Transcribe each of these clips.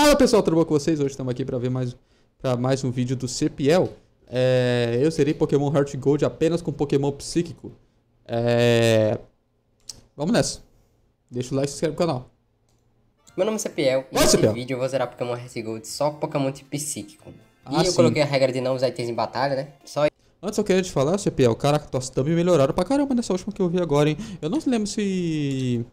Fala pessoal, tudo bom com vocês? Hoje estamos aqui para ver mais, pra mais um vídeo do Serpiel. É, eu serei Pokémon Heart Gold apenas com Pokémon Psíquico. É, vamos nessa. Deixa o like e se inscreve no canal. Meu nome é Cepiel e nesse Cepiel. vídeo eu vou zerar Pokémon Heart Gold só com Pokémon tipo psíquico. Ah, e eu sim. coloquei a regra de não usar itens em batalha, né? Só Antes eu queria te falar, Serpiel, caraca, tuas thumb melhoraram pra caramba nessa última que eu vi agora, hein? Eu não lembro se...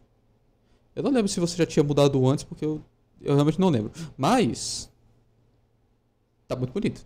Eu não lembro se você já tinha mudado antes, porque eu, eu realmente não lembro. Mas... Tá muito bonito.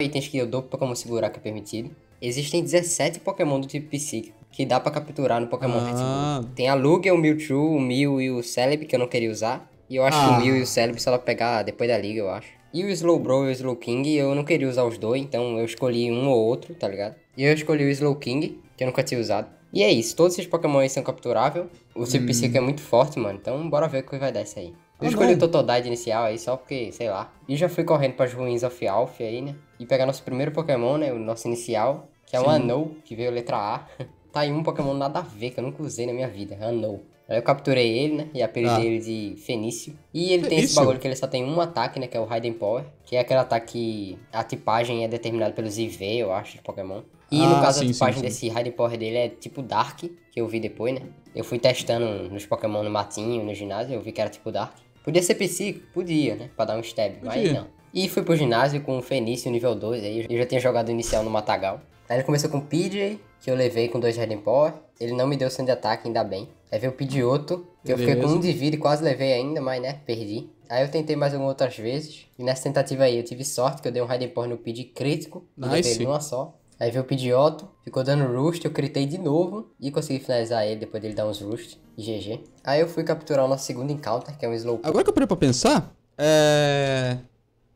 itens que eu dou pro Pokémon segurar que é permitido. Existem 17 Pokémon do tipo psíquico que dá pra capturar no Pokémon Ah. Tem a Lugia, o Mewtwo, o Mew e o Celebi que eu não queria usar. E eu acho que Ah. o Mew e o Celebi só ela pegar depois da liga, eu acho. E o Slowbro e o Slowking eu não queria usar os dois, então eu escolhi um ou outro, tá ligado? E eu escolhi o Slowking, que eu nunca tinha usado. E é isso, todos esses Pokémon aí são capturáveis. O tipo psíquico é muito forte, mano, então bora ver o que vai dar isso aí. Eu Ah, escolhi não. o Totodile inicial aí só porque, sei lá. E já fui correndo pras ruínas of Alpha aí, né? E pegar nosso primeiro Pokémon, né? O nosso inicial, que é um Sim. Anou, que veio letra A. tá aí um Pokémon nada a ver, que eu nunca usei na minha vida. Anou. Aí eu capturei ele, né? E apelidei Ah. ele de Fenício. E ele tem esse Fenício? bagulho que ele só tem um ataque, né? Que é o Raiden Power. Que é aquele ataque que a tipagem é determinada pelos IV, eu acho, de Pokémon. E no Ah, caso, sim, a sim, tipagem sim. desse Raiden Power dele é tipo Dark, que eu vi depois, né? Eu fui testando nos Pokémon no matinho, no ginásio, eu vi que era tipo Dark. Podia ser psíquico? Podia, né? Pra dar um stab, mas Podia. não. E fui pro ginásio com o Fenício nível 2, aí eu já tinha jogado inicial no Matagal. Aí ele começou com o PJ, que eu levei com dois Raiden Power. Ele não me deu sem de ataque, ainda bem. Aí veio o Pidgeotto, que eu fiquei com Beleza. um de vida e quase levei ainda, mas né, perdi. Aí eu tentei mais algumas outras vezes. E nessa tentativa aí eu tive sorte que eu dei um Raiden Power no Pidgey crítico. Levei Nice. ele numa só. Aí veio o Pidgeotto, ficou dando Roost, eu critei de novo e consegui finalizar ele depois dele dar uns Roost. GG. Aí eu fui capturar o nosso segundo encounter, que é um Slowpoke. Agora que eu parei pra pensar, é...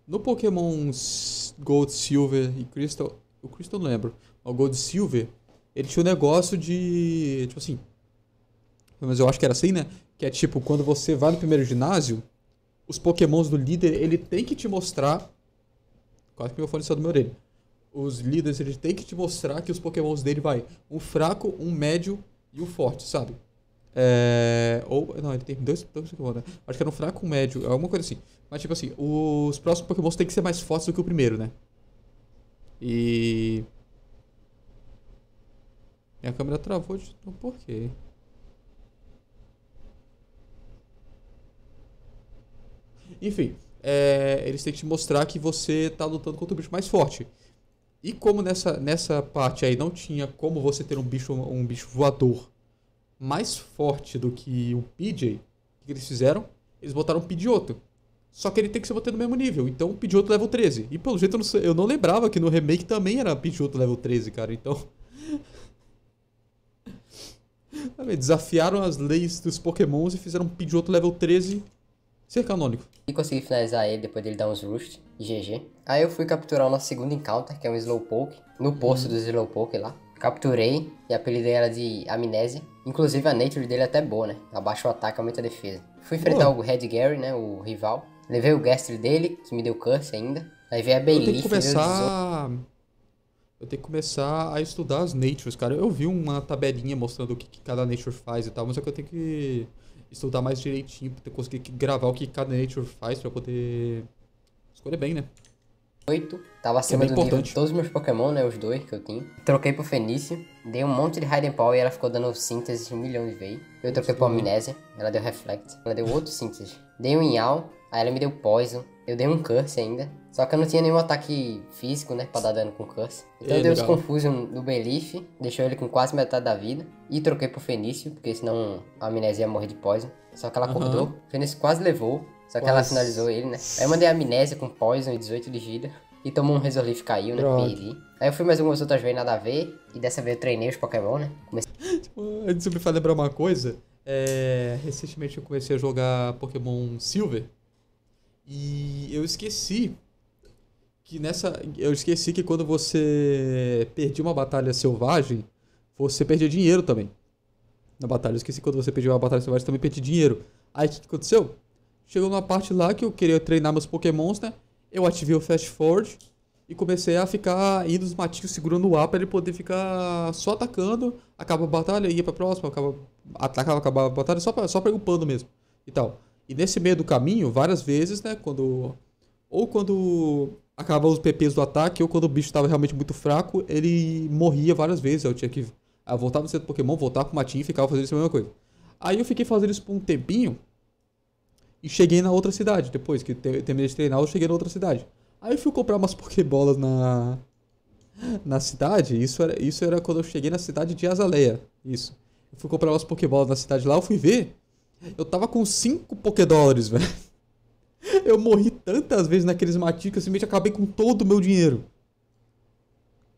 No Pokémon Gold, Silver e Crystal... O Crystal não lembro. O Gold Silver, ele tinha um negócio de... Tipo assim... Mas eu acho que era assim, né? Que é tipo, quando você vai no primeiro ginásio, os Pokémons do líder, ele tem que te mostrar... Quase que meu fone saiu do meu orelha. Os líderes, eles têm que te mostrar que os Pokémons dele vai um fraco, um médio e um forte, sabe? É, ou, não, ele tem dois, dois Pokémon, né? Acho que era um fraco, um médio, alguma coisa assim. Mas, tipo assim, os próximos Pokémons têm que ser mais fortes do que o primeiro, né? E. Minha câmera travou de. Não, por quê? Enfim, é, eles têm que te mostrar que você tá lutando contra o bicho mais forte. E como nessa, nessa parte aí não tinha como você ter um bicho, um bicho voador mais forte do que o PJ, o que eles fizeram? Eles botaram um Pidgeotto. Só que ele tem que se manter no mesmo nível. Então o Pidgeotto level 13. E pelo jeito eu não, sei- eu não lembrava que no remake também era Pidgeotto level 13, cara. Então. Desafiaram as leis dos Pokémons e fizeram um Pidgeotto level 13 ser canônico. E consegui finalizar ele depois dele dar uns Roost. E GG. Aí eu fui capturar o nosso segundo encounter, que é um Slowpoke. No posto do Slowpoke lá. Capturei e apelidei ela de Amnésia. Inclusive a nature dele é até boa, né? Abaixa o ataque, aumenta a defesa. Fui enfrentar Boa. o Red Gary, né? O rival. Levei o Gastly dele, que me deu curse ainda. Aí veio a Eu tenho que Bayleaf, nível 18. começar. Eu tenho que começar a estudar as natures, cara. Eu vi uma tabelinha mostrando o que, que cada nature faz e tal, mas só que eu tenho que estudar mais direitinho pra ter- conseguir gravar o que cada nature faz pra poder escolher bem, né? 8, tava acima bem do nível importante. de todos os meus Pokémon, né? Os dois que eu tinha. Troquei pro Fenício, dei um monte de Raiden Power e ela ficou dando síntese um milhão de vezes. Eu troquei pro Amnésia, ela deu Reflect. Ela deu outro síntese. Dei um Yao, aí ela me deu Poison. Eu dei um Curse ainda. Só que eu não tinha nenhum ataque físico, né? Pra dar dano com Curse. Então É, eu dei os. Confusion no Belief, deixou ele com quase metade da vida. E troquei pro Fenício, porque senão a Amnésia ia morrer de Poison. Só que ela acordou. O Fenício quase levou. Só que ela Quase. finalizou ele, né? Aí eu mandei a Amnésia com Poison e 18 de vida. E tomou um Resolve caiu, né? Droga. Perdi. Aí eu fui mais algumas outras vezes, nada a ver. E dessa vez eu treinei os Pokémon, né? Comecei Tipo, Antes me faz lembrar uma coisa. É, recentemente eu comecei a jogar Pokémon Silver. E eu esqueci que nessa. Eu esqueci que quando você perdia uma batalha selvagem, você perdia dinheiro também. Na batalha. Eu esqueci que quando você perdia uma batalha selvagem, também perdia dinheiro. Aí o que que aconteceu? Chegou numa parte lá que eu queria treinar meus Pokémons, né? Eu ativei o Fast Forward e comecei a ficar indo nos matinhos segurando o A pra ele poder ficar só atacando, acaba a batalha, ia pra próxima, acaba, atacava, acabava a batalha, só, pra, só pra ir upando mesmo e tal. E nesse meio do caminho, várias vezes, né, quando. Ou quando acabava os PPs do ataque, ou quando o bicho estava realmente muito fraco, ele morria várias vezes. Eu tinha que. Eu voltava no centro do Pokémon, voltar pro matinho e ficava fazendo isso a mesma coisa. Aí eu fiquei fazendo isso por um tempinho. E cheguei na outra cidade. Depois que te- terminei de treinar, eu cheguei na outra cidade. Aí eu fui comprar umas Pokébolas na. Na cidade. Isso era, isso era quando eu cheguei na cidade de Azaleia. Isso. Eu fui comprar umas Pokébolas na cidade lá, eu fui ver. Eu tava com 5 Pokédólares, velho. Eu morri tantas vezes naqueles matinhos que eu simplesmente acabei com todo o meu dinheiro.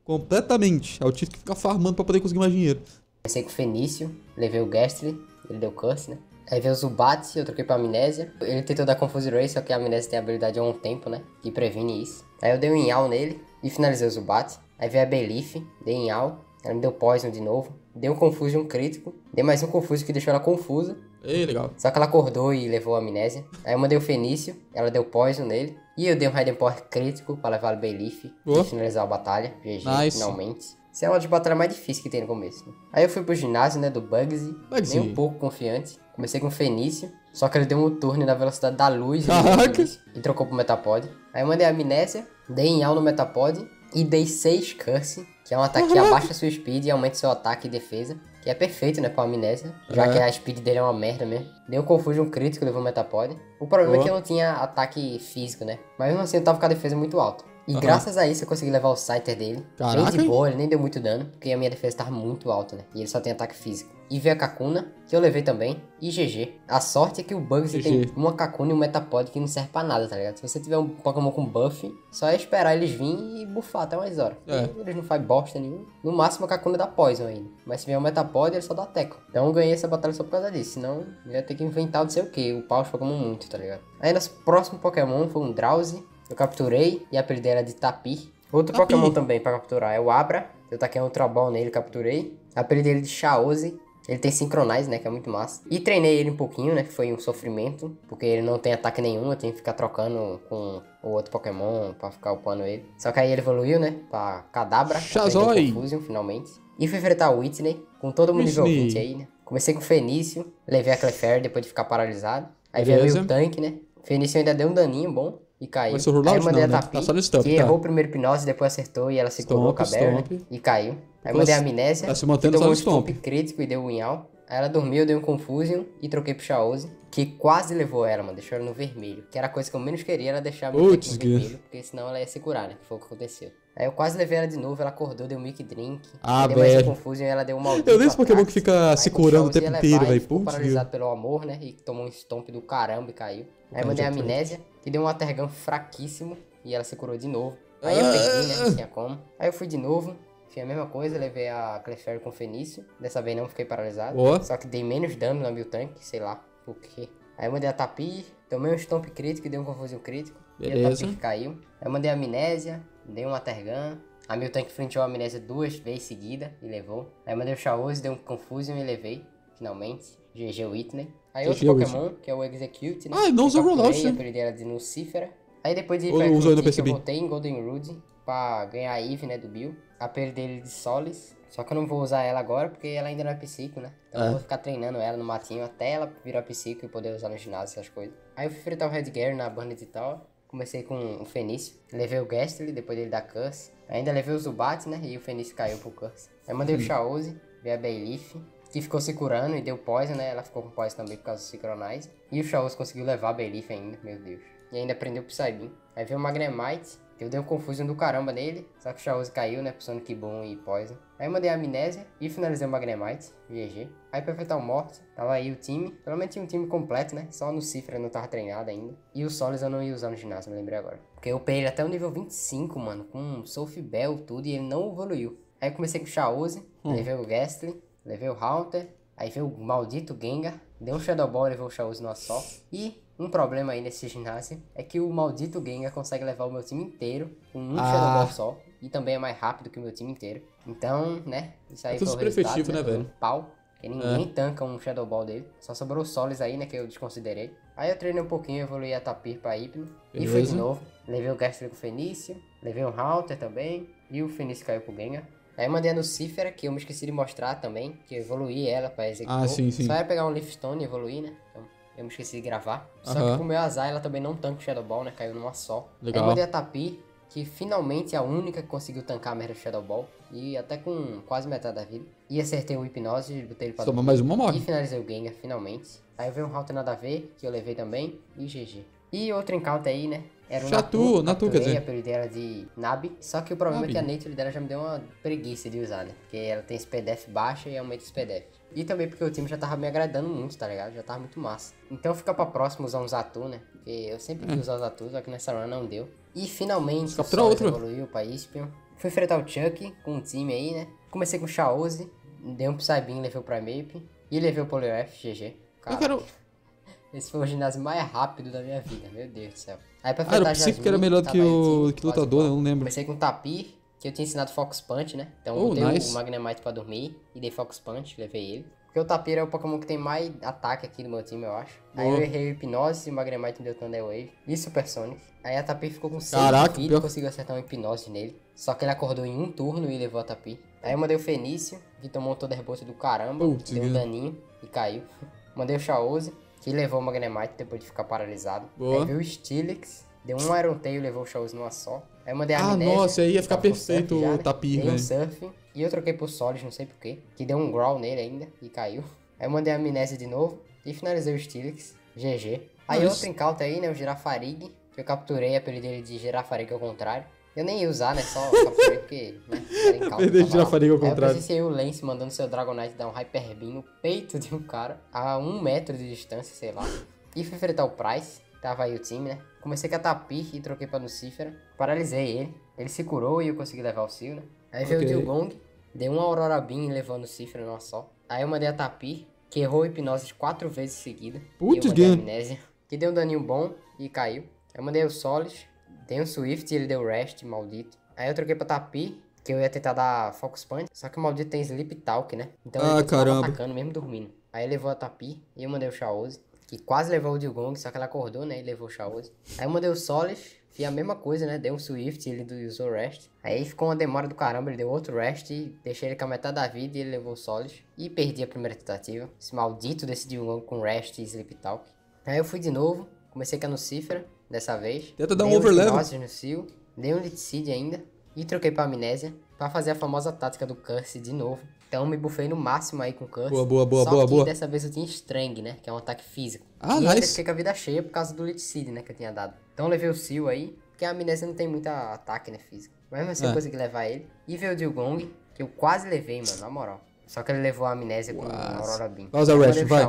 Completamente. Eu tive que ficar farmando pra poder conseguir mais dinheiro. Comecei com o Fenício, levei o Gastly, ele deu curse, né? Aí veio o Zubat, eu troquei pra Amnésia. Ele tentou dar Confuse Ray, só que a Amnésia tem a habilidade há um tempo, né? Que previne isso. Aí eu dei um Inhal nele e finalizei o Zubat. Aí veio a Belief, dei Inhal. Ela me deu Poison de novo. Dei um Confusion crítico. Dei mais um Confusion que deixou ela confusa. Ei, legal. Só que ela acordou e levou a amnésia. Aí eu mandei o Fenício, ela deu poison nele. E eu dei um Raiden Power crítico pra levar o Belief e finalizar a batalha. GG, Nice. finalmente. Isso é uma das batalhas mais difíceis que tem no começo. Né? Aí eu fui pro ginásio, né, do Bugsy. Bugsy. Nem um pouco confiante. Comecei com o Fenício. Só que ele deu um turno na velocidade da luz. Caraca. E trocou pro Metapod. Aí eu mandei a amnésia, dei em no Metapod. E dei 6 Curse, que é um ataque que abaixa sua speed e aumenta seu ataque e defesa. Que é perfeito, né, pra amnésia. Já É. que a speed dele é uma merda mesmo. Deu um Confusion crítico, levou o Metapod. O problema é que eu não tinha ataque físico, né? Mas mesmo assim eu tava com a defesa muito alta. E Aham. graças a isso eu consegui levar o Scyther dele. Caraca, bem de boa, ele nem deu muito dano, porque a minha defesa tava muito alta, né? E ele só tem ataque físico. E veio a Kakuna, que eu levei também, e GG. A sorte é que o Bugsy tem uma Kakuna e um Metapod que não serve pra nada, tá ligado? Se você tiver um Pokémon com buff, só é esperar eles virem e buffar até umas horas. É. Eles não fazem bosta nenhuma. No máximo a Kakuna dá Poison ainda. Mas se vier um Metapod, ele só dá Teco. Então eu ganhei essa batalha só por causa disso. Senão eu ia ter que inventar não sei o que. O pau os Pokémon muito, tá ligado? Aí nosso próximo Pokémon foi um Drowsy. Eu capturei e apelidei ela de Tapir. Outro. Pokémon também pra capturar é o Abra. Eu taquei um Ultra Ball nele, capturei. Apelidei ele de Chaoze. Ele tem Synchronize, né? Que é muito massa. E treinei ele um pouquinho, né? Que foi um sofrimento. Porque ele não tem ataque nenhum. Eu tenho que ficar trocando com o outro Pokémon pra ficar upando ele. Só que aí ele evoluiu, né? Pra Kadabra. Chazoi. aprendeu Confusion, finalmente. E fui enfrentar o Whitney. Com todo mundo nível Whitney. 20 aí, né? Comecei com o Fenício. Levei a Clefairy depois de ficar paralisado. Aí veio o tanque, né? Fenício ainda deu um daninho bom. E caiu. Mas o aí eu mandei não, a né? Tapi, Tá só no stomp, que tá. errou o primeiro hipnose, depois acertou e ela se a Stomp, Berna stomp. e caiu. Aí Tá mandei a amnésia, tá se mantendo só um stomp crítico e deu um Inhal. Aí ela dormiu, eu dei um Confusion e troquei pro Chaoze, que quase levou ela, mano, deixou ela no vermelho. Que era a coisa que eu menos queria, era deixar Putz, deck no vermelho, porque senão ela ia se curar, né? Que foi o que aconteceu. Aí eu quase levei ela de novo, ela acordou, deu um Milk Drink. Ah, eu mais um velho. Confusion e ela deu um maldito Eu dei esse Pokémon que fica Aí se o curando o tempo inteiro, velho. Putz, paralisado pelo amor, né? E tomou um stomp do caramba e caiu. Aí cara mandei a amnésia, que deu um Atergan fraquíssimo e ela se curou de novo. Aí eu perdi, né? Não tinha como. Aí eu fui de novo, fiz a mesma coisa, levei a Clefairy com Fenício. Dessa vez não fiquei paralisado. Boa. Só que dei menos dano na meu tanque, sei lá por quê. Aí eu mandei a Tapir, tomei um Stomp crítico e dei um Confusão crítico. E a Beleza. Tapir caiu. Aí eu mandei a Amnésia, dei um Atergan. A meu tanque frenteou a Amnésia duas vezes seguida e levou. Aí eu mandei o Chaoze, dei um Confusion e levei, finalmente. GG Whitney. Aí outro Pokémon, que é o Execute, né? Ah, não Eu usou capturei, rollout, né? apelidei ela de Lucifera. Aí depois de pra usou, eu não voltei em Golden Rood pra ganhar a Eve, né, do Bill. Apelidei ele de Solis. Só que eu não vou usar ela agora porque ela ainda não é psico, né? Então É. eu vou ficar treinando ela no matinho até ela virar psico e poder usar no ginásio essas coisas. Aí eu fui enfrentar o Redgear na Bandit e tal. Comecei com o Fenício. Levei o Gastly, depois dele da Curse. Ainda levei o Zubat, né? E o Fenício caiu pro Curse. Aí mandei o Chaoze, veio a Bayleaf. Que ficou se curando e deu poison, né? Ela ficou com poison também por causa do Synchronize. E o Chaoze conseguiu levar a Bayleaf ainda, meu Deus. E ainda prendeu o Psybeam. Aí veio o Magnemite, que eu dei um Confusion do caramba nele. Só que o Chaoze caiu, né? Pro Sonic Boom e Poison. Aí eu mandei a Amnésia e finalizei o Magnemite, GG. Aí pra enfrentar o Morte, tava aí o time. Pelo menos tinha um time completo, né? Só no Cifra eu não tava treinado ainda. E o Solis eu não ia usar no ginásio, me lembrei agora. Porque eu upei ele até o nível 25, mano. Com Soulf Bell, tudo, e ele não evoluiu. Aí eu comecei com o Chaoze, levei o Gastly, levei o Haunter. Aí veio o maldito Gengar, deu um Shadow Ball e levou o Chaoze numa só. E um problema aí nesse ginásio é que o maldito Gengar consegue levar o meu time inteiro com um Ah. Shadow Ball só. E também é mais rápido que o meu time inteiro. Então, né? Isso aí É tudo foi o resultado, efetivo, né, um velho? É. Pau. Porque ninguém tanca um Shadow Ball dele. Só sobrou o Solis aí, né? Que eu desconsiderei. Aí eu treinei um pouquinho, evoluí a Tapir pra Hypno. E fui de novo. Levei o Gastly com o Fenício. Levei um Haunter também. E o Fenício caiu pro Gengar. Aí eu mandei a Lucifera, que eu me esqueci de mostrar também. Que eu evoluí ela pra executor. Ah, sim, sim. Só era pegar um Leaf Stone e evoluir, né? Então, eu me esqueci de gravar. Só Aham. que pro meu azar, ela também não tanca o Shadow Ball, né? Caiu numa só. Legal. Aí eu mandei a Tapi, que finalmente é a única que conseguiu tancar a merda do Shadow Ball. E até com quase metade da vida. E acertei o Hipnose, botei ele pra Toma mais uma E morre. finalizei o Gengar, finalmente. Aí veio um Halter nada a ver, que eu levei também, e GG. E outro encounter aí, né? Era o Chatu, Natu, Natu, quer dizer. a apelido dela de Nabi. Só que o problema Nabi. é que a nature dela já me deu uma preguiça de usar, né? Porque ela tem SPDF baixa e aumenta o SPDF. E também porque o time já tava me agradando muito, tá ligado? Já tava muito massa. Então fica pra próxima usar um Zatu, né? Porque eu sempre quis usar o Zatu, só que nessa run não deu. E finalmente o outro. evoluiu pra Ispion. Fui enfrentar o Chuck com um time aí, né? Comecei com o Chaoze, dei um Psybeam, levei o Primeape. E levei o Poliwrath, GG. Eu Cara, quero. Esse foi o ginásio mais rápido da minha vida, meu Deus do céu. Aí pra Ah, era o que era melhor do que aí o que lutador, né? eu não lembro. Comecei com Tapir, que eu tinha ensinado Fox Punch, né? Então Oh, eu botei nice. o Magnemite pra dormir e dei Fox Punch, levei ele. Porque o Tapir é o Pokémon que tem mais ataque aqui do meu time, eu acho. Aí Boa. eu errei o Hipnose e o Magnemite me deu Thunder Wave e Super Sonic. Aí a Tapir ficou com 6 Caraca, vida pior- e conseguiu acertar um Hipnose nele. Só que ele acordou em um turno e levou a Tapir. Aí eu mandei o Fenício, que tomou um Thunder Bolt do caramba, Putz, deu um daninho e caiu. Mandei o Chaoze, que levou o Magnemite depois de ficar paralisado. Boa. Aí veio o Steelix, deu um Iron Tail e levou o Chaoze numa só. Aí eu mandei a Ah, Amnésia, nossa, aí ia ficar perfeito surf já, o né? Tapir, Dei um surf, e eu troquei pro Solis, não sei porquê, que deu um Growl nele ainda e caiu. Aí eu mandei a Amnésia de novo e finalizei o Steelix, GG. Aí Nice. outro encounter aí, né, o Girafarig, que eu capturei, apelido dele de Girafarig ao contrário. Eu nem ia usar, né, só capturei porque, né. Perder de tava lá. Girafarig ao Aí eu contrário. presenciei o Lance mandando seu Dragonite dar um Hyper Beam no peito de um cara a um metro de distância, sei lá. E fui enfrentar o Price, tava aí o time, né? Comecei com a Tapir e troquei pra Lucifera. Paralisei ele. Ele se curou e eu consegui levar o Sil, né? Aí veio Ok. o Dilgong, deu uma Aurora Beam levando o Lucifera numa só. Aí eu mandei a Tapir, que errou a hipnose quatro vezes seguida. Putz, e eu mandei a ganha. Amnésia, que deu um daninho bom e caiu. Aí eu mandei o Solis, dei um Swift e ele deu Rest, maldito. Aí eu troquei pra Tapir, que eu ia tentar dar Focus Punch, só que o maldito tem Sleep Talk, né? Então Ah, ele caramba. atacando mesmo dormindo. Aí levou a Tapir e eu mandei o Chaoze, que quase levou o Dilgong, só que ela acordou, né? E levou o Chaoze. Aí eu mandei o Solis, fiz a mesma coisa, né? Deu um Swift e ele usou Rest. Aí ficou uma demora do caramba, ele deu outro Rest e deixei ele com a metade da vida e ele levou o Solis. E perdi a primeira tentativa. Esse maldito desse Dilgong com Rest e Sleep Talk. Aí eu fui de novo, comecei com a Lucifera, dessa vez. Tenta dar um Dei overlevel. Hipnose no Seal, dei um ainda. E troquei pra Amnésia, pra fazer a famosa tática do Curse de novo. Então me bufei no máximo aí com Curse. Boa, boa, boa, Só boa, que boa. dessa vez eu tinha Strang, né? Que é um ataque físico. Ah, e ainda nice. fiquei com a vida cheia por causa do Lit Seed, né? Que eu tinha dado. Então eu levei o Seal aí, porque a Amnésia não tem muito ataque, né? Físico. Mas mesmo assim eu É. consegui levar ele. E veio o Dilgong, que eu quase levei, mano, na moral. Só que ele levou a Amnésia com a. Aurora Beam. Eu mandei o vai.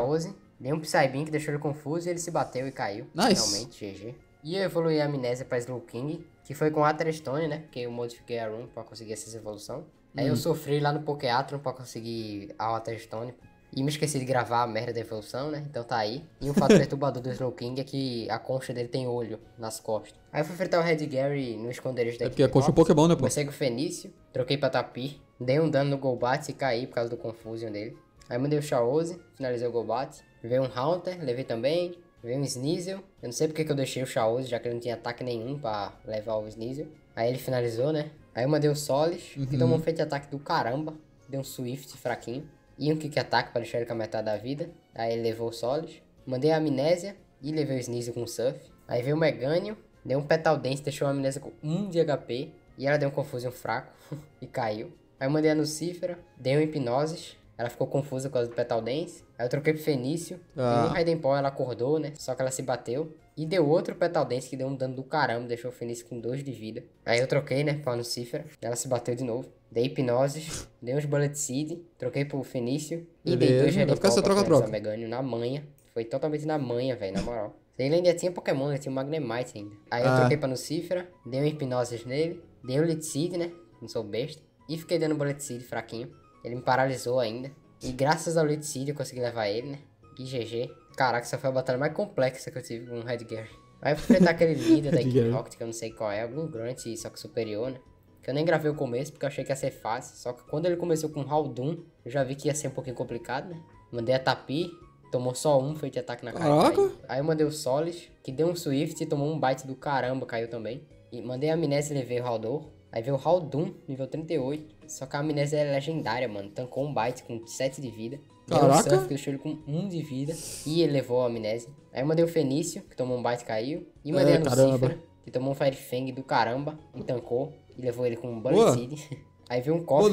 Dei um Psybeam que deixou ele confuso e ele se bateu e caiu. Nice. Finalmente, GG. E eu evoluí a Amnésia pra Slow King, que foi com Atherstone, né? Porque eu modifiquei a Room pra conseguir essa evolução. Aí Hum. eu sofri lá no Pokéatron pra conseguir a Atherstone. E me esqueci de gravar a merda da evolução, né? Então tá aí. E um fato perturbador do Slow King é que a concha dele tem olho nas costas. Aí eu fui enfrentar o Red Gary no esconderijo da É porque a concha é um. Pokémon, né, pô? Comecei com o Fenício, troquei pra Tapir, dei um dano no Golbat e caí por causa do Confusion dele. Aí mandei o Chaoze, finalizei o Golbat. Veio um Haunter, levei também. Veio um Sneasel. Eu não sei porque que eu deixei o Chaoze, já que ele não tinha ataque nenhum pra levar o Sneasel. Aí ele finalizou, né? Aí eu mandei o Solis, que tomou um feito de ataque do caramba. Deu um Swift fraquinho. E um Kick Attack pra deixar ele com a metade da vida. Aí ele levou o Solis. Mandei a Amnésia e levei o Sneasel com o Surf. Aí veio o Megânio, deu um Petal Dance, deixou a Amnésia com 1 de HP. E ela deu um Confusion fraco e caiu. Aí eu mandei a Lucifera, dei um Hipnoses. Ela ficou confusa por causa do Petal Dance. Aí eu troquei pro Fenício. Ah. E no Raiden Paw ela acordou, né? Só que ela se bateu. E deu outro Petal Dance que deu um dano do caramba. Deixou o Fenício com 2 de vida. Aí eu troquei, né? Pra Lucifera. Ela se bateu de novo. Dei Hipnoses. dei uns Bullet Seed. Troquei pro Fenício. E dei Beleza, dois vai Raiden pra troca-troca. finalizar o Megânio na manha. Foi totalmente na manha, velho, na moral. Ele ainda tinha Pokémon, ele tinha o Magnemite ainda. Aí eu Ah. troquei pra Lucifera, dei um Hipnoses nele, dei um Lit Seed, né? Não sou besta. E fiquei dando Bullet Seed fraquinho. Ele me paralisou ainda. E graças ao Lit Seed eu consegui levar ele, né? E GG. Caraca, essa foi a batalha mais complexa que eu tive com o Red Gary. Aí eu fui enfrentar aquele líder da equipe. Rocket, que eu não sei qual é, algum Grunt, só que superior, né? Que eu nem gravei o começo porque eu achei que ia ser fácil. Só que quando ele começou com Haldun, eu já vi que ia ser um pouquinho complicado, né? Mandei a Tapi, tomou só um, foi de ataque na cara. Caraca. Aí eu mandei o Solis, que deu um Swift e tomou um bite do caramba, caiu também. E mandei a Amnésia e levei o Haldor. Aí veio o Haldun, nível 38. Só que a Amnésia é legendária, mano. Tancou um bite com 7 de vida. Deu um Caraca. surf que deixou ele com um de vida e ele levou a amnésia. Aí eu mandei o Fenício, que tomou um bite e caiu. E mandei É, a. Lucífera, que tomou um Fire Fang do caramba e tancou. E levou ele com um. Bullet. Aí veio um cofre.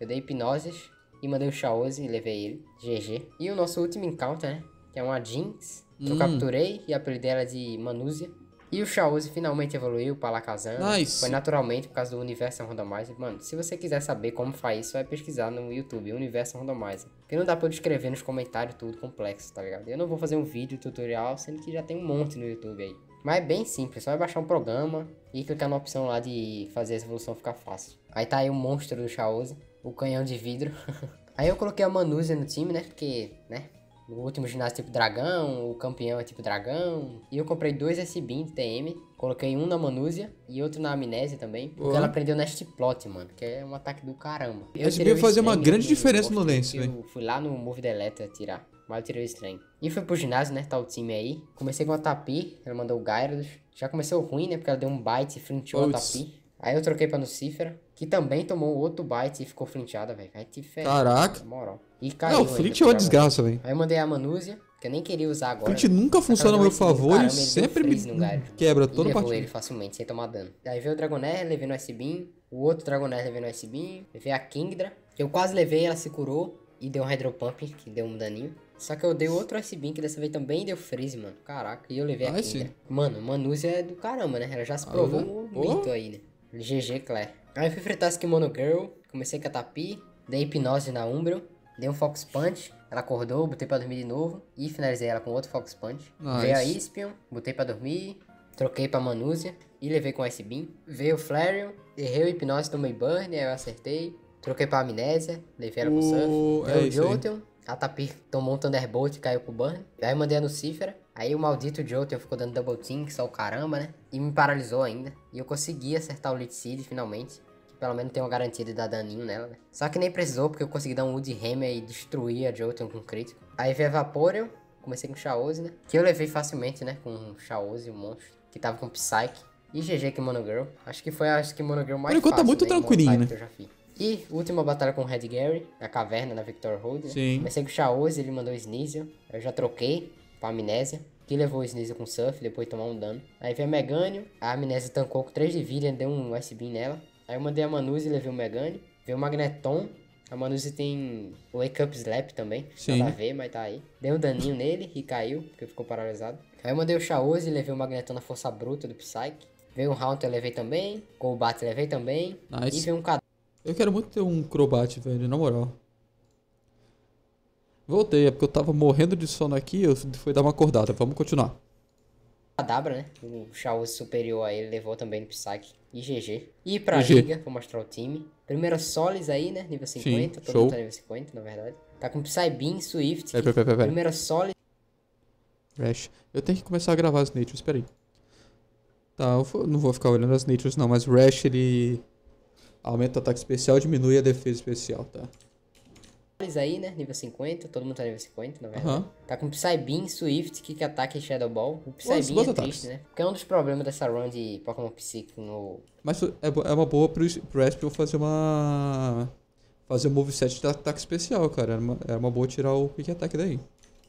Eu dei hipnoses e mandei o Chaoze e levei ele. GG. E o nosso último encounter, né? Que é uma Jinx, que eu Hum. capturei e apelidei ela de Manúzia. E o Chaoze finalmente evoluiu para Alakazam. Nice. Foi naturalmente por causa do Universo Randomizer. Mano, se você quiser saber como faz isso, vai pesquisar no YouTube, Universo Randomizer. Porque não dá pra eu descrever nos comentários tudo complexo, tá ligado? Eu não vou fazer um vídeo tutorial, sendo que já tem um monte no YouTube aí. Mas é bem simples, só vai baixar um programa e clicar na opção lá de fazer a evolução ficar fácil. Aí tá aí o monstro do Chaoze, o canhão de vidro. aí eu coloquei a Manúzia no time, né? Porque, né? O último ginásio tipo dragão, o campeão é tipo dragão. E eu comprei dois SBIN de TM. Coloquei um na Manúzia e outro na Amnésia também. Porque Boa. ela aprendeu Nest Plot, mano. Que é um ataque do caramba. Eu Esse tirei ia fazer uma grande diferença no lance, velho. Eu fui lá no Move Delete tirar. Mas eu tirei o Slang. E fui pro ginásio, né? Tá o time aí. Comecei com a Tapi. Ela mandou o Gyarados. Já começou ruim, né? Porque ela deu um bite e flinchou a. Tapi. Aí eu troquei pra Nucifera, que também tomou outro bite e ficou flinchada, velho. Aí te ferra. Caraca. Moral. E caiu. Não, o Flint é uma desgraça, velho. Aí eu mandei a Manúzia, que eu nem queria usar agora. Flint nunca funciona a meu favor caramba, e sempre me quebra toda a levou partida. ele facilmente, sem tomar dano. Aí veio o Dragonair, levei no S-Beam. O outro Dragonair levei no S-Beam. Levei a Kingdra, que eu quase levei, ela se curou. E deu um Hydro Pump, que deu um daninho. Só que eu dei outro S-Beam, que dessa vez também deu freeze, mano. Caraca, e eu levei a Ai, Kingdra. sim. Mano, Manúzia é do caramba, né? Ela já se provou Ah, o oh. aí, né? GG, Claire. Aí eu fui enfrentar essa Kimono Girl. Comecei com a Tapi. Dei hipnose na Umbreon. Dei um Fox Punch. Ela acordou, botei pra dormir de novo. E finalizei ela com outro Fox Punch. Nice. Veio a Ispion, botei pra dormir. Troquei pra Manúzia. E levei com Ice Beam. Veio o Flareon. Errei o hipnose, tomei burn. Aí eu acertei. Troquei pra Amnésia. Levei ela pro O- surf. é Veio o isso aí. Jolteon. A Tapi tomou um Thunderbolt e caiu pro burn. Aí eu mandei a Nucifera. Aí o maldito Jolteon ficou dando double team, que só o caramba, né? E me paralisou ainda. E eu consegui acertar o Lit Seed finalmente. Que pelo menos tem uma garantia de dar daninho nela, né? Só que nem precisou, porque eu consegui dar um Wood Hammer e destruir a Jolteon com crítico. Aí veio a Vaporeon. Comecei com o Chaoze, né? Que eu levei facilmente, né? Com o Chaoze, o monstro. Que tava com Psyche. E GG Kimono Girl. Acho que foi a Kimono Girl mais Por enquanto tá fácil, muito né, tranquilinho, né? Que eu já fiz. E última batalha com o Red Gary, na caverna, na Victor Road, né? Sim. Comecei com o Chaoze, ele mandou o Sneasel. Eu já troquei pra Amnésia. Que levou o Sneasel com Surf, depois de tomar um dano. Aí veio a Megânio. A Amnésia tancou com 3 de vida, deu um SB nela. Aí eu mandei a Manuse e levei o Megânio. Veio o Magneton. A Manuse tem o Wake Up Slap também. Sim. Nada a ver, mas tá aí. Dei um daninho nele e caiu, porque ficou paralisado. Aí eu mandei o Chaoze e levei o Magneton na força bruta do Psyche. Veio o Haunter, levei também. Golbat, levei também. Nice. E veio um Cadáver. Eu quero muito ter um Crobat, velho, na moral. Voltei, é porque eu tava morrendo de sono aqui, eu fui dar uma acordada. Vamos continuar. Cadabra, né? O Chaoz superior a ele levou também no Psyche. E GG. E pra GG. Liga, vou mostrar o time. Primeira Solis aí, né? Nível 50. todo show. mundo tá nível 50, na verdade. Tá com Psybeam, Swift. Pera, pera, pera, pera. Primeira Solis. Rash. Eu tenho que começar a gravar as natures, peraí. Tá, eu não vou ficar olhando as natures não, mas Rash ele aumenta o ataque especial e diminui a defesa especial, tá? Aí, né? Nível 50. Todo mundo tá nível 50, na verdade. Aham. Tá com Psybeam, Swift, Kick Attack e Shadow Ball. O Psybeam é triste, né? Porque é um dos problemas dessa run de Pokémon Psíquico no Mas é, é uma boa pro, pro eu fazer uma... Fazer um moveset de ataque especial, cara. Era uma, era uma boa tirar o Quick Attack daí.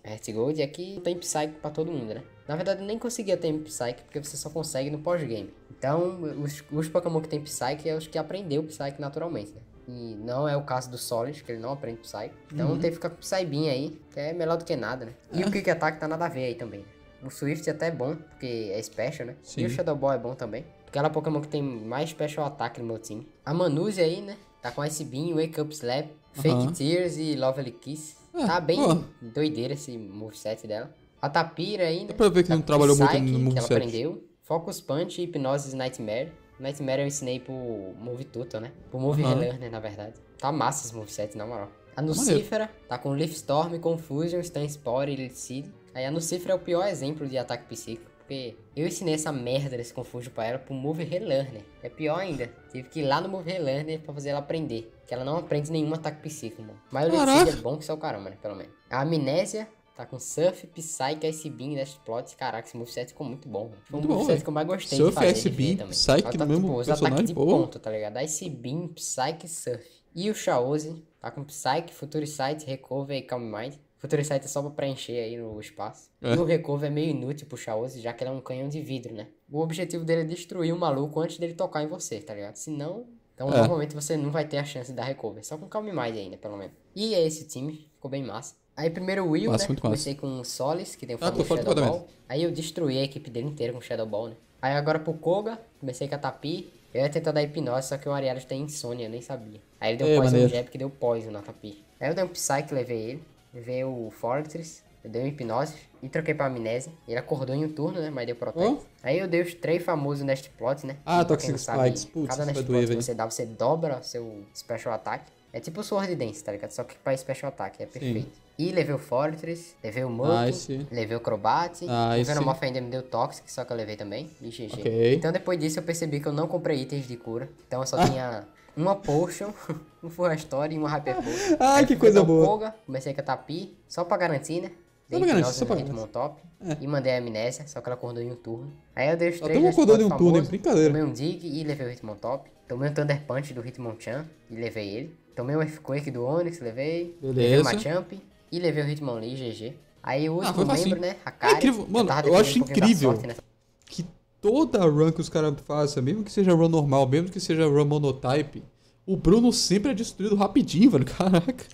Earth Gold é que tem Psyche pra todo mundo, né? Na verdade, nem conseguia ter Psyche, porque você só consegue no pós-game. Então, os, os Pokémon que tem Psyche é os que aprendeu Psyche naturalmente, né? E não é o caso do Solid, que ele não aprende Psyche. Então, Uhum. teve que ficar com Psybeam aí, que é melhor do que nada, né? E É. o Quick Attack tá nada a ver aí também. O Swift até é bom, porque é special, né? Sim. E o Shadow Ball é bom também. Porque ela é o Pokémon que tem mais special attack no meu time. A Manuse aí, né? Tá com Ice Beam, Wake Up Slap, Fake Aham. Tears e Lovely Kiss. É, tá bem boa. doideira esse moveset dela. A Tapira ainda. Dá pra ver que tá não trabalhou muito Psyche, no que ela moveset. aprendeu. Focus Punch, Hipnose Nightmare. Nightmare eu ensinei pro Move Tutor, né? Pro Move Aham. Relearner, na verdade. Tá massa esse moveset, na moral. A maneiro. Nucifera tá com Leaf Storm, Confusion, Stun Spore e Leaf Seed. Aí a Nucifera é o pior exemplo de ataque psíquico. Porque eu ensinei essa merda desse Confusion pra ela pro Move Relearner. É pior ainda. Tive que ir lá no Move Relearner pra fazer ela aprender. Que ela não aprende nenhum ataque psíquico, mano. Mas o Caraca. Seed é bom que só o caramba, né? Pelo menos. A Amnésia tá com Surf, Psyche, Ice Beam, Dash Plot. Caraca, esse moveset ficou muito bom. mano. Foi um Muito bom, moveset velho. que eu mais gostei Surf, de fazer. Ice de ver Beam, no tá, mesmo tipo, os personagem, de boa. ponto, tá ligado? Ice Beam, Psyche, Surf. E o Chaoze Tá com Psyche, Futurisight, Recover e Calm Mind. Futurisight é só pra preencher aí no espaço. É. E o Recover é meio inútil pro Chaozi, já que ele é um canhão de vidro, né? O objetivo dele é destruir o maluco antes dele tocar em você, tá ligado? Se não, então É. normalmente você não vai ter a chance de dar Recover. Só com Calm Mind ainda, pelo menos. E é esse time, ficou bem massa. Aí primeiro o Will, Massa, né? Comecei com o Solis, que tem o Ah, Shadow Ball. Aí eu destruí a equipe dele inteira com Shadow Ball, né? Aí agora pro Koga, comecei com a Tapi. Eu ia tentar dar hipnose, só que o Ariados tem insônia, eu nem sabia. Aí ele deu É, poison jab que deu poison na Tapi. Aí eu dei um Psyche, levei ele. Levei o Fortress, eu dei um hipnose e troquei pra amnésia. Ele acordou em um turno, né? Mas deu protect. Oh. Aí eu dei os três famosos Nest Plots, né? Ah, Toxic Spikes. Putz, Cada Nest Plot que você dá, você dobra seu Special Attack. É tipo o Sword Dance, tá ligado? Só que pra Special Attack, é perfeito. E levei o Fortress, levei o Moto, Nice. levei o Crobat. Nice. O Venomoth ainda me deu Toxic, só que eu levei também. E GG. Ok. Então depois disso eu percebi que eu não comprei itens de cura. Então eu só Ah. tinha uma Potion, um Full Restore e uma Hyper Potion. Aí que coisa boa. Koga, comecei com a Tapi, só pra garantir, né? Dei pra garantir, só pra Hitmon top É. e mandei a amnésia, só que ela acordou em um turno. Aí eu dei os Só três Nest acordou em um turno, famosos, Brincadeira. Tomei um Dig e levei o Hitmon top. Tomei um Thunder Punch do Hitmonchan e levei ele. Tomei um Earthquake do Onix, levei. Levei o Beleza. Machamp e levei o Hitmonlee, GG. Aí o Ah, último facinho. membro, né? Akari. É incrível. Mano, tava eu acho um incrível. nessa Que toda run que os caras façam, mesmo que seja run normal, mesmo que seja run monotype, o Bruno sempre é destruído rapidinho, velho. Caraca.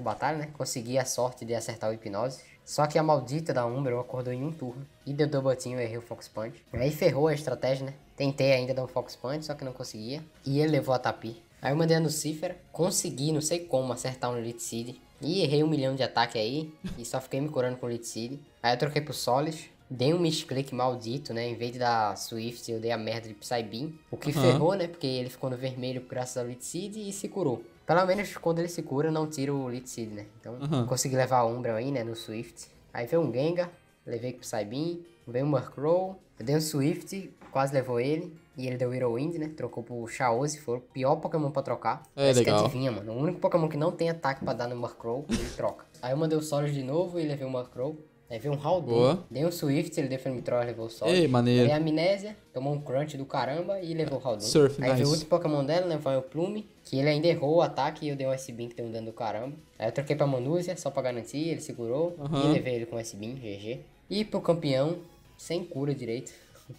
batalha, né? Consegui a sorte de acertar o Hipnose. Só que a maldita da Umbra acordou em um turno. E deu doubletinho, eu errei o Fox Punch. Aí ferrou a estratégia, né? Tentei ainda dar um Fox Punch, só que não conseguia. E ele levou a Tapi. Aí eu mandei a Lucifera. Consegui, não sei como, acertar um Elite Seed. E errei um milhão de ataque aí. e só fiquei me curando com Elite Seed. Aí eu troquei pro Solis. Dei um misclick maldito, né? Em vez de dar Swift, eu dei a merda de Psybeam. O que Aham. ferrou, né? Porque ele ficou no vermelho graças ao Elite Seed e se curou. Pelo menos quando ele se cura, não tira o Elite Seed, né? Então, Aham. consegui levar a Umbra aí, né? No Swift. Aí veio um Gengar, levei pro Psybeam. Veio um Murkrow, eu dei um Swift, quase levou ele. E ele deu Whirlwind, né? Trocou pro Chaozi, foi o pior Pokémon pra trocar. É, Parece legal. que adivinha, mano. O único Pokémon que não tem ataque pra dar no Murkrow, ele troca. Aí eu mandei o Solos de novo e levei o Murkrow. Aí veio um Haldun, dei um Swift, ele deu Flamethrower, levou o Solos. Ei, maneiro. Dei a Amnésia, tomou um Crunch do caramba e levou o Haldun. Surf, Aí nice. veio outro Pokémon dela, né? Foi o Plume, que ele ainda errou o ataque e eu dei um S-Beam que deu um dano do caramba. Aí eu troquei pra Manúzia, só pra garantir, ele segurou. E levei ele com S-Beam, GG. E pro campeão, sem cura direito.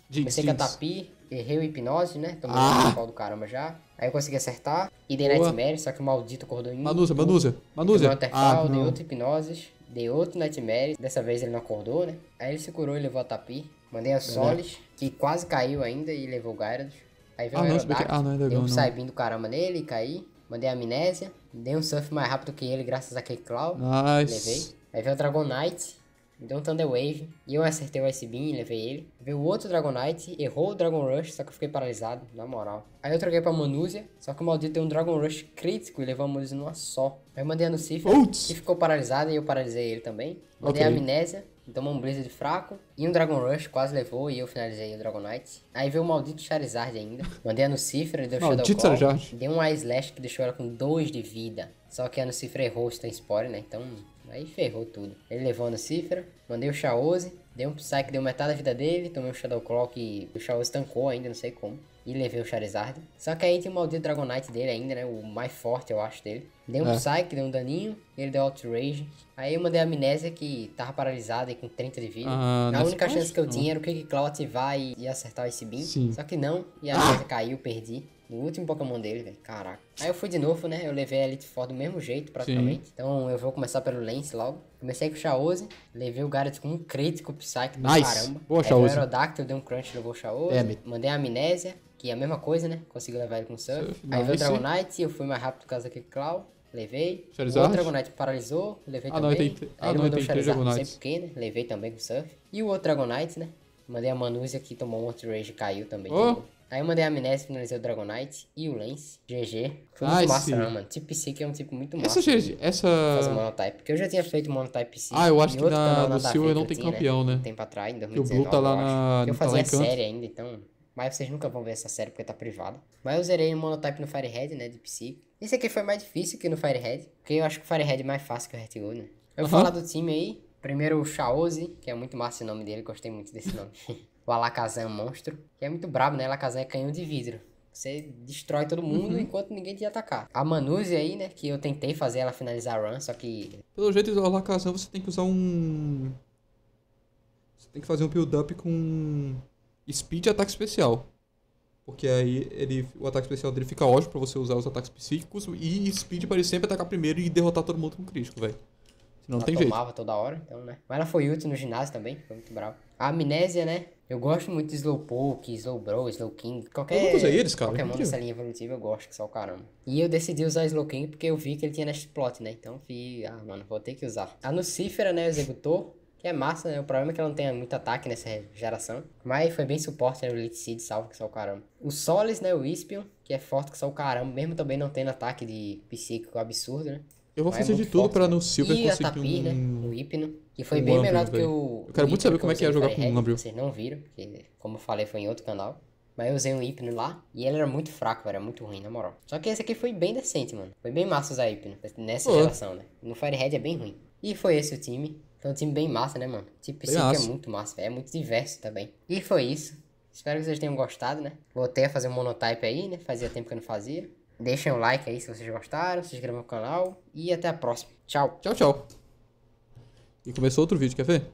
Jinx, Comecei com a. Tapi, errei o Hipnose, né? Tomei Ah! um pau do caramba já. Aí eu consegui acertar. E dei Boa. Nightmare, só que o maldito acordou em mim. Manúzia, Manúzia, Tomei Manúzia. um Ah, dei outro Hipnoses, dei outro Nightmare. Dessa vez ele não acordou, né? Aí ele se curou e levou a Tapi. Mandei a Solis, que quase caiu ainda e levou o Gyarados. Aí veio Ah, o Aerodactyl, ah, não é dei legal, um. Psybeam do caramba nele e caí. Mandei a Amnésia, dei um Surf mais rápido que ele graças a K-Claw. Levei. Nice. Aí veio o Dragonite, um Thunder Wave. E eu acertei o Ice Beam e levei ele. Veio o outro Dragonite, errou o Dragon Rush, só que eu fiquei paralisado, na moral. Aí eu troquei pra Manúzia, só que o maldito deu um Dragon Rush crítico e levou a Manúzia numa só. Aí eu mandei a Nucifer, Putz. que ficou paralisado e eu paralisei ele também. Mandei Ok. a Amnésia, tomou um Blizzard fraco. E um Dragon Rush quase levou e eu finalizei o Dragonite. Aí veio o maldito Charizard ainda. Mandei a Nucifer, ele deu Maldito. Charizard. Deu um Ice Slash que deixou ela com 2 de vida. Só que a Nucifera errou o Stun Spore, né? Então, aí ferrou tudo. Ele levou a Nucifera, mandei o Chaoze, dei um Psyche, deu metade da vida dele, tomei o Shadow Claw que o Chaoze tancou ainda, não sei como. E levei o Charizard. Só que aí tem o maldito Dragonite dele ainda, né? O mais forte, eu acho, dele. Dei um É. Psyche, deu um daninho, ele deu Outrage. Aí eu mandei a Amnésia que tava paralisada e com 30 de vida. Ah, a única chance que eu não. tinha era o Kick Claw ativar e, e acertar esse Beam. Só que não, e a Amnésia caiu, perdi. No último Pokémon dele, velho. Caraca. Aí eu fui de novo, né? Eu levei a Elite Four do mesmo jeito, praticamente. Então eu vou começar pelo Lance logo. Comecei com o Chaoze. Levei o Gyarados com um crítico Psyche do Nice. caramba. Boa, o Chaoze. Aerodactyl, deu um crunch, levou o Chaoze. Mandei a Amnésia, que é a mesma coisa, né? Consegui levar ele com Surf. Surf, Aí veio o. Dragonite, eu fui mais rápido por causa daquele Claw. Levei. Charizard? O outro Dragonite paralisou, levei Ah, não, também. tem- Aí ah, ele não, mandou tem o três Charizard, não sei porquê, né? Levei também com Surf. E o outro Dragonite, né? Mandei a Manúzia que tomou um Outrage e caiu também. Oh. Aí eu mandei a Amnésia, finalizei o Dragonite e o Lance. GG. Foi muito massa, não, mano. Tipo Psyche é um tipo muito massa. Essa, de gente, essa... Fazer monotype. Porque eu já tinha feito monotype Psyche. Ah, eu acho que na- no Silver ver não que eu tem tinha, campeão, né? Um tempo atrás, em o 2019, Blue tá lá eu na-. Eu Tá fazia canto. série ainda, então... Mas vocês nunca vão ver essa série porque tá privada. Mas eu zerei o monotype no Firehead, né? De Psyche. Esse aqui foi mais difícil que no Firehead. Porque eu acho que o Firehead é mais fácil que o Retgo, né? Eu vou falar do time aí. Primeiro o Chaoze, que é muito massa o nome dele, gostei muito desse nome. o Alakazam Monstro, que é muito brabo, né? Alakazam é canhão de vidro. Você destrói todo mundo Uhum. enquanto ninguém te atacar. A Manuse aí, né? Que eu tentei fazer ela finalizar a run, só que. Pelo jeito, o Alakazam você tem que usar um. Você tem que fazer um build-up com speed e ataque especial. Porque aí ele, o ataque especial dele fica ótimo pra você usar os ataques psíquicos e speed para ele sempre atacar primeiro e derrotar todo mundo com crítico, velho. Senão não ela tem jeito. tomava toda hora, então, né? Mas ela foi útil no ginásio também, foi muito bravo. A Amnésia, né? Eu gosto muito de Slowpoke, Slowbro, Slowking, qualquer Eu nunca usei eles, cara, Pokémon dessa linha evolutiva eu gosto, que só o caramba. E eu decidi usar Slowking porque eu vi que ele tinha Nest Plot, né? Então, fui, ah, mano, vou ter que usar. A Lucífera, né, o Executor, que é massa, né? O problema é que ela não tem muito ataque nessa geração. Mas foi bem suporte, né? O Elite Seed salva que só o caramba. O Solis, né? O Ispion, que é forte que só o caramba, mesmo também não tendo ataque de psíquico absurdo, né? Eu vou é fazer de tudo forte, pra né? no Silver e a conseguir Tapir, né? um... O Hipno, que foi um bem melhor do que o. Eu quero o muito saber como é que é usei no jogar com Firehead, um Umbreon. Vocês não viram, porque, como eu falei, foi em outro canal. Mas eu usei um Hipno lá e ele era muito fraco, era muito ruim, na moral. Só que esse aqui foi bem decente, mano. Foi bem massa usar Hipno nessa Pô. geração, né? No Firehead é bem ruim. E foi esse o time. Então, um time bem massa, né, mano? Tipo, esse aqui é muito massa, velho. É muito diverso também. E foi isso. Espero que vocês tenham gostado, né? Voltei a fazer um monotype aí, né? Fazia tempo que eu não fazia. Deixem um like aí se vocês gostaram, se inscrevam no canal e até a próxima. Tchau! Tchau, tchau. E começou outro vídeo, quer ver?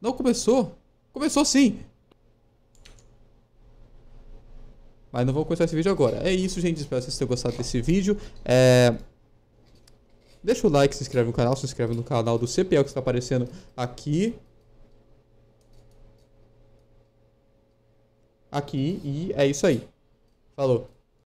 Não começou. Começou sim. Mas não vou começar esse vídeo agora. É isso, gente. Espero que vocês tenham gostado desse vídeo. É... Deixa o like, se inscreve no canal, se inscreve no canal do CPL que está aparecendo aqui. Aqui. E é isso aí. Falou.